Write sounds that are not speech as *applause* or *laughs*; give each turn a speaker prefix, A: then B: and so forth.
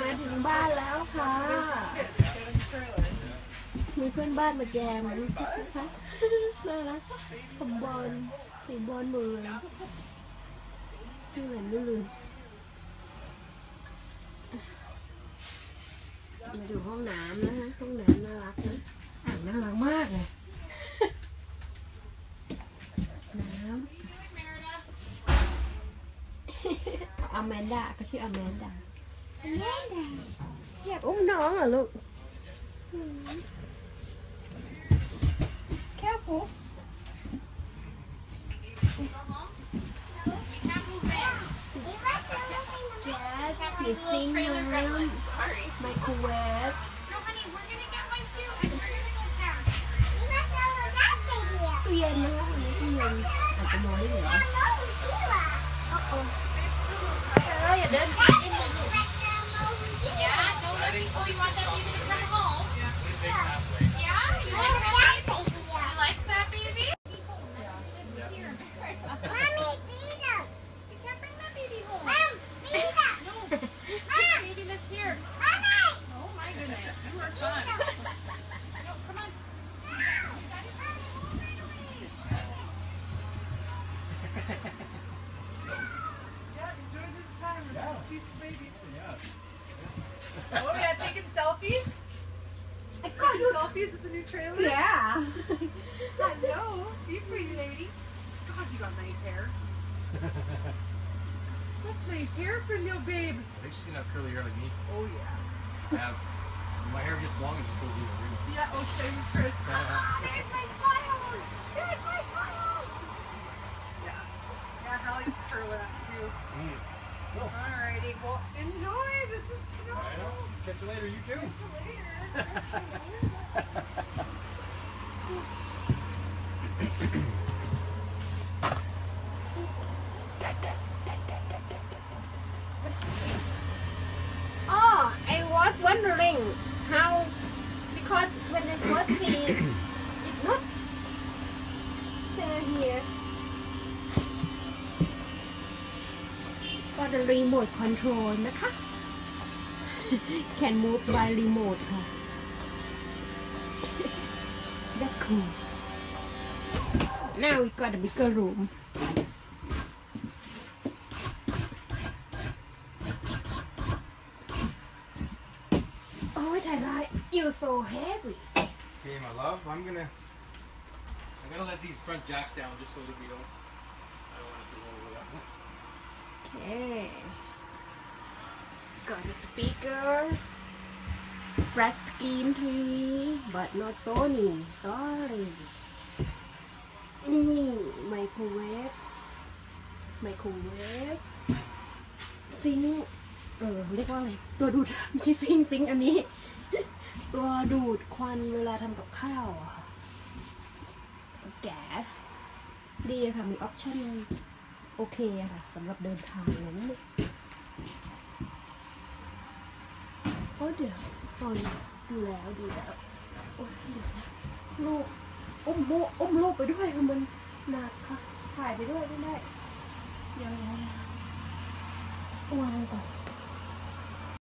A: มาถึงบ้านแล้วค่ะ มีเพื่อนบ้านมาแจมนะคะน่ารักผมบอลสีบอลหมดเลยชื่ออะไรไม่ลืมมาดูห้องน้ำนะคะห้องน้ำน่ารักนะอ่างน่ารักมากเลย Amanda, có chữ Amanda. Amanda. Dạ, uống nó ở luôn. Careful. Yes, your
B: finger
A: microwave.
B: You want that baby to come home? Yeah,
C: Taking with the new trailer?
A: Yeah. *laughs*
C: Hello, you pretty lady. God, you got nice hair. *laughs* Such nice hair for a little babe.
D: I think she's gonna have curly hair like me.
C: Oh yeah.
D: I have my hair gets long, it just goes even ring.
C: Yeah, oh same Chris. Ah, there's my smile. There's my smile. Yeah. Yeah, Hallie's curling up too.
D: Mm.
C: Alrighty, well enjoy. This is
D: I know.
C: phenomenal.
D: Catch you later, you too.
A: Oh, I was wondering how because when I first see the remote control นะคะ Can move by remote ค่ะ That's cool. Now we got a bigger room. Oh, Thailand, you're so heavy.
D: Okay, my love, I'm gonna I'm gonna let these front jacks down just so that we don't I don't want to roll over that one.
A: Okay. Got the speakers. Flat screen TV, but not Sony. Sorry. นี่ไมโครเวฟไมโครเวฟซิงเออเรียกว่าอะไร ตัวดูด ไม่ใช่ซิงซิงอันนี้ ตัวดูดควันเวลาทำกับข้าวค่ะแก๊สดีค่ะมีออปชั่น โอเคอะค่ะสำหรับเดินทางนั้นเนี่ยโอ้เดี๋ยวตอนดูแล้วดูแล้วโอ้เดี๋ยวลูกอุ้มโบอุ้มลูกไปด้วยคือมันหนักค่ะถ่ายไปด้วยไม่ได้เดี๋ยวๆวางก่อน